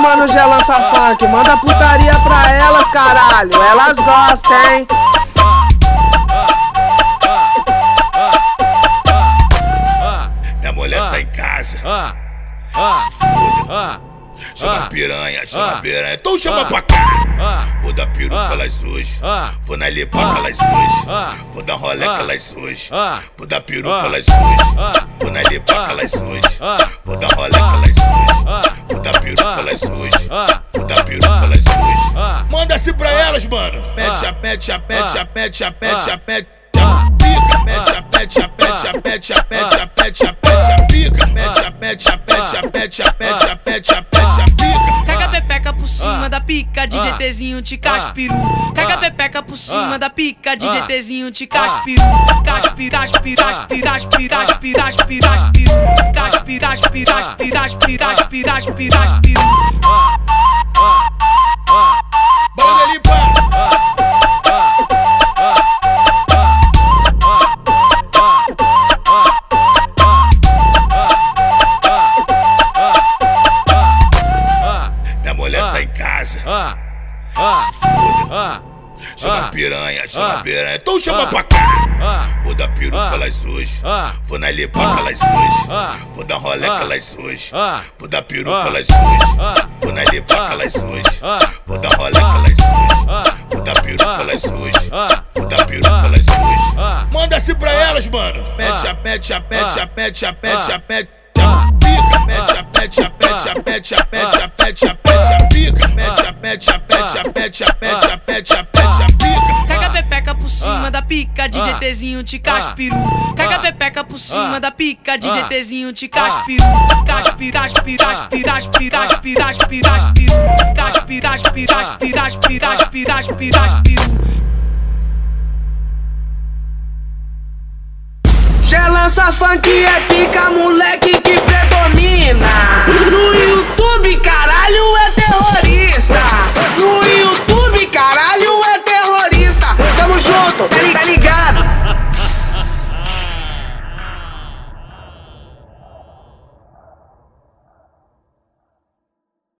mano já lança funk. Manda putaria pra elas, caralho. Elas gostam, hein? Minha mulher tá em casa. Foda. Chama piranha, chama piranha. Então chama pra cá. Vou dar peru pra elas hoje. Vou na lipa pra elas hoje. Vou dar rolé elas hoje. Vou dar peru pra elas hoje. Vou na lipa pra elas hoje. Vou dar rolé elas hoje. Mano. Mete a pete, a pete, a pete, a pete, a pete. Pica, mete a pete, a pete, a pete, a pete, a pete, a pete, a pica, mete a pete, a pete, a pete, a pete, a pete, a pete, a pica. Caga a pepeca por cima da pica, DJ Tzinho te caspiru. Caga a pepeca por cima da pica, DJ Tzinho te caspiru. Caspir, caspir, caspir, caspir, caspir, caspir, caspiru. Caspir, caspir, caspir, caspir, caspir, caspir, caspiru. Foda. Chama piranha, chama piranha. Então chama pra cá. Vou dar peru pra elas hoje. Vou na pra elas hoje. Vou dar rolé pra elas hoje. Vou dar peru pra elas hoje. Vou na pra elas hoje. Vou dar rolé pra elas hoje. Vou dar peru pra elas hoje. Vou dar peru pra elas hoje. Manda-se pra elas, mano. Mete a pete, a pete, a pete, a pete, a pete. a Pica, mete a pete, a pete, a pete, a pete, pica, DJ Tzinho te caspiru. Caga a pepeca por cima da pica, DJ Tzinho te caspiru. Caspir, caspir, caspir, caspir, caspir, caspir, caspiru. Caspir, caspir, caspir, caspir, caspir, caspir, caspiru. Já lança funk é pica, moleque.